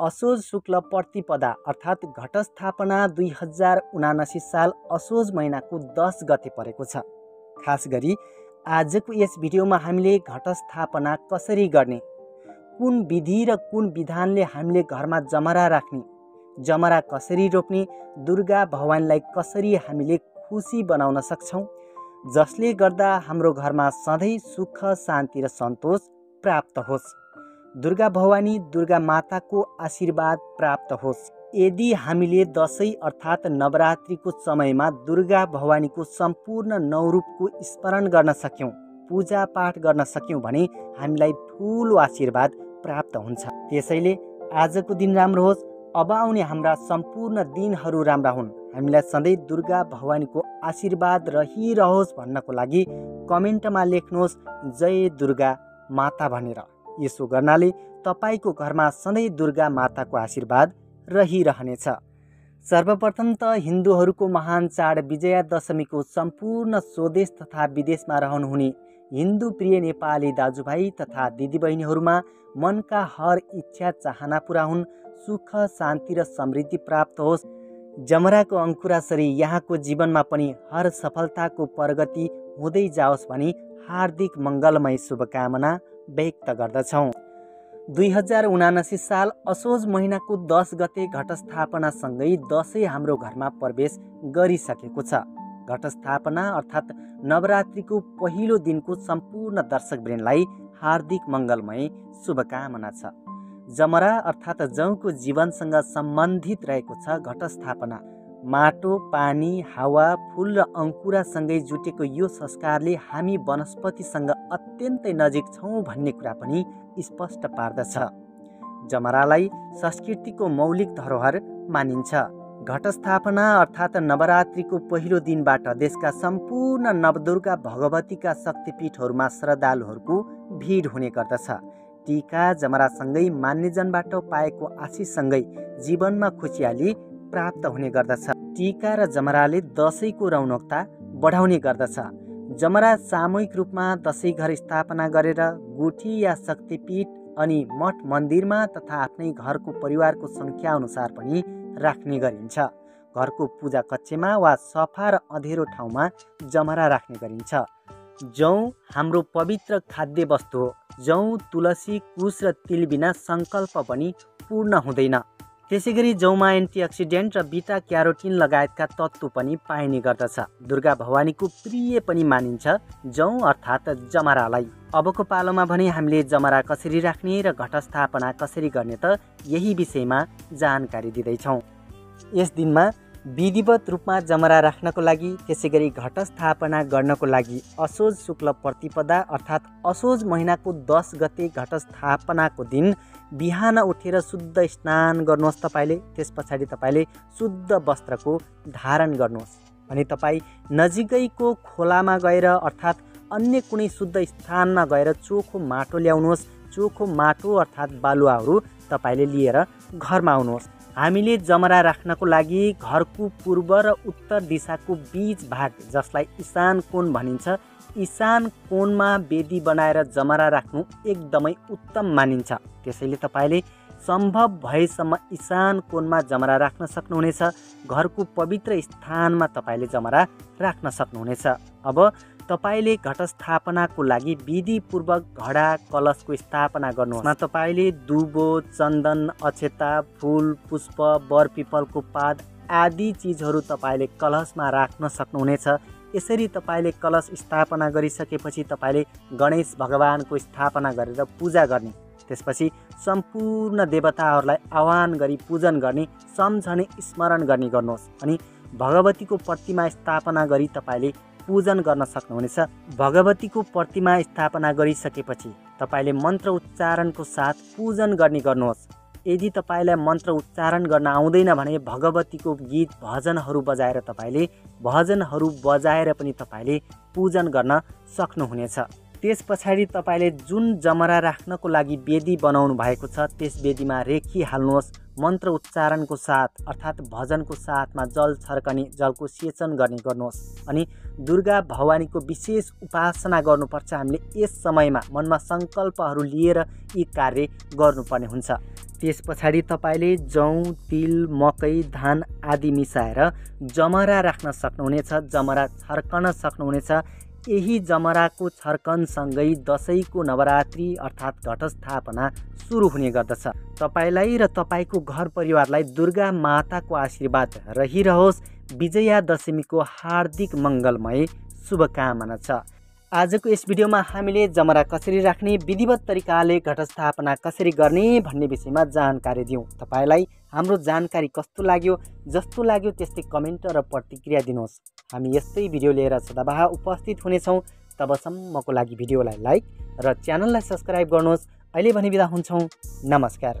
असोज शुक्ल प्रतिपदा अर्थात् घटस्थापना दुई हजार उनासी साल असोज महिनाको दस गते परेको छ। खास गरी आजको यस भिडियोमा हामीले घटस्थापना कसरी गर्ने कुन विधि र कुन विधानले हामीले घरमा जमरा राख्ने जमरा कसरी रोप्ने दुर्गा भगवान्लाई कसरी हामीले खुसी बनाउन सक्छौँ जसले गर्दा हाम्रो घरमा सधैँ सुख शान्ति र सन्तोष प्राप्त होस्। दुर्गा भवानी दुर्गा माताको आशीर्वाद प्राप्त होस्। यदि हामीले दसैँ अर्थात् नवरात्रिको समयमा दुर्गा भवानीको सम्पूर्ण नौरूपको स्मरण गर्न सक्यौँ पूजापाठ गर्न सक्यौँ भने हामीलाई ठुलो आशीर्वाद प्राप्त हुन्छ। त्यसैले आजको दिन राम्रो होस्। अब आउने हाम्रा सम्पूर्ण दिनहरू राम्रा हुन्। हामीलाई सधैँ दुर्गा भवानीको आशीर्वाद रहिरहोस् भन्नको लागि कमेन्टमा लेख्नुहोस् जय दुर्गा माता भनेर। यसो गर्नाले तपाईँको घरमा सधैँ दुर्गा माताको आशीर्वाद रहिरहनेछ। सर्वप्रथम त हिन्दूहरूको महान चाड विजया दशमीको सम्पूर्ण स्वदेश तथा विदेशमा रहनुहुने हिन्दू प्रिय नेपाली दाजुभाइ तथा दिदीबहिनीहरूमा मनका हर इच्छा चाहना पुरा हुन् सुख शान्ति र समृद्धि प्राप्त होस्। जमराको अङ्कुरासरी यहाँको जीवनमा पनि हर सफलताको प्रगति हुँदै जाओस् भनी हार्दिक मङ्गलमय शुभकामना व्यक्त गर्दछौँ। दुई हजार उनासी साल असोज महिनाको दस गते घटस्थापनासँगै दसैँ हाम्रो घरमा प्रवेश गरिसकेको छ। घटस्थापना अर्थात् नवरात्रिको पहिलो दिनको सम्पूर्ण दर्शकवृन्दलाई हार्दिक मङ्गलमय शुभकामना छ। जमरा अर्थात् जौको जीवनसँग सम्बन्धित रहेको छ घटस्थापना। माटो पानी हावा फुल र अङ्कुरासँगै जुटेको यो संस्कारले हामी वनस्पतिसँग अत्यन्तै नजिक छौँ भन्ने कुरा पनि स्पष्ट पार्दछ। जमरालाई संस्कृतिको मौलिक धरोहर मानिन्छ। घटस्थापना अर्थात् नवरात्रिको पहिलो दिनबाट देशका सम्पूर्ण नवदुर्गा भगवतीका शक्तिपीठहरूमा श्रद्धालुहरूको भिड हुने गर्दछ। टिका जमरासँगै मान्यजनबाट पाएको आशिषसँगै जीवनमा खुसियाली प्राप्त हुने गर्दछ। टिका र जमराले दसैँको रौनकता बढाउने गर्दछ। जमरा सामूहिक रूपमा दसैँ घर स्थापना गरेर गुठी या शक्तिपीठ अनि मठ मन्दिरमा तथा आफ्नै घरको परिवारको सङ्ख्या अनुसार पनि राख्ने गरिन्छ। घरको पूजा कक्षमा वा सफा र अँधेरो ठाउँमा जमरा राख्ने गरिन्छ। जौँ हाम्रो पवित्र खाद्य वस्तु हो। जौँ तुलसी कुश र तिल बिना सङ्कल्प पनि पूर्ण हुँदैन। त्यसै गरी जौमा एन्टिअक्सिडेन्ट र बिटा क्यारोटिन लगायतका तत्त्व पनि पाइने गर्दछ। दुर्गा भवानीको प्रिय पनि मानिन्छ जौँ अर्थात् जमरालाई। अबको पालोमा भने हामीले जमरा कसरी राख्ने र घटस्थापना कसरी गर्ने त यही विषयमा जानकारी दिँदैछौँ। यस दिनमा विधिवत रूपमा जमरा राख्नको लागि त्यसै गरी घटस्थापना गर्नको लागि असोज शुक्ल प्रतिपदा अर्थात् असोज महिनाको दस गते घटस्थापनाको दिन बिहान उठेर शुद्ध स्नान गर्नुहोस् तपाईँले। त्यस पछाडि तपाईँले शुद्ध वस्त्रको धारण गर्नुहोस्। अनि तपाईँ नजिकैको खोलामा गएर अर्थात् अन्य कुनै शुद्ध स्थानमा गएर चोखो माटो ल्याउनुहोस्। चोखो माटो अर्थात् बालुवाहरू तपाईँले लिएर घरमा आउनुहोस्। हामीले जमरा राख्नको लागि घरको पूर्व र उत्तर दिशाको बिच भाग जसलाई इशान कोण भनिन्छ इशान कोणमा वेदी बनाएर जमरा राख्नु एकदमै उत्तम मानिन्छ। त्यसैले तपाईँले सम्भव भएसम्म इशान कोणमा जमरा राख्न सक्नुहुनेछ घरको पवित्र स्थानमा तपाईँले जमरा राख्न सक्नुहुनेछ। अब तपाईँले घटस्थापनाको लागि विधिपूर्वक घडा कलशको स्थापना गर्नुहोस्। तपाईँले दुबो चन्दन अक्षता फुल पुष्प बर पिपलको पात आदि चिजहरू तपाईँले कलशमा राख्न सक्नुहुनेछ। यसरी तपाईँले कलश स्थापना गरिसकेपछि तपाईँले गणेश भगवानको स्थापना गरेर पूजा गर्ने। त्यसपछि सम्पूर्ण देवताहरूलाई आह्वान गरी पूजन गर्ने सम्झने स्मरण गर्ने गर्नुहोस्। अनि भगवतीको प्रतिमा स्थापना गरी तपाईँले पूजन गर्न सक्नुहुनेछ। भगवतीको प्रतिमा स्थापना गरिसकेपछि तपाईँले मन्त्र उच्चारणको साथ पूजन गर्ने गर्नुहोस्। यदि तपाईँलाई मन्त्र उच्चारण गर्न आउँदैन भने भगवतीको गीत भजनहरू बजाएर तपाईँले भजनहरू बजाएर पनि तपाईँले पूजन गर्न सक्नुहुनेछ। त्यस पछाडि तपाईँले जुन जमरा राख्नको लागि वेदी बनाउनु भएको छ त्यस वेदीमा रेखी हाल्नुहोस्। मन्त्र उच्चारणको साथ अर्थात् भजनको साथमा जल छर्कने जलको सेचन गर्ने गर्नुहोस्। अनि दुर्गा भवानीको विशेष उपासना गर्नुपर्छ। हामीले यस समयमा मनमा सङ्कल्पहरू लिएर यी कार्य गर्नुपर्ने हुन्छ। त्यस पछाडि तपाईँले जौँ तिल मकै धान आदि मिसाएर जमरा राख्न सक्नुहुनेछ जमरा छर्कन सक्नुहुनेछ। यही जमराको छर्कनसँगै दसैँको नवरात्रि अर्थात् घटस्थापना सुरु हुने गर्दछ। तपाईँलाई र तपाईँको घर परिवारलाई दुर्गा माताको आशीर्वाद रहिरहोस्। विजया दशमीको हार्दिक मङ्गलमय शुभकामना छ। आजको यस भिडियोमा हामीले जमरा कसरी राख्ने विधिवत तरिकाले घटस्थापना कसरी गर्ने भन्ने विषयमा जानकारी दियौँ। तपाईँलाई हाम्रो जानकारी कस्तो लाग्यो जस्तो लाग्यो त्यस्तै कमेन्ट र प्रतिक्रिया दिनुहोस्। हामी यस्तै भिडियो लिएर सदाबाह उपस्थित हुनेछौँ। तबसम्मको लागि भिडियोलाई लाइक र च्यानललाई सब्सक्राइब गर्नुहोस्। अहिले भने बिदा हुन्छौँ। नमस्कार।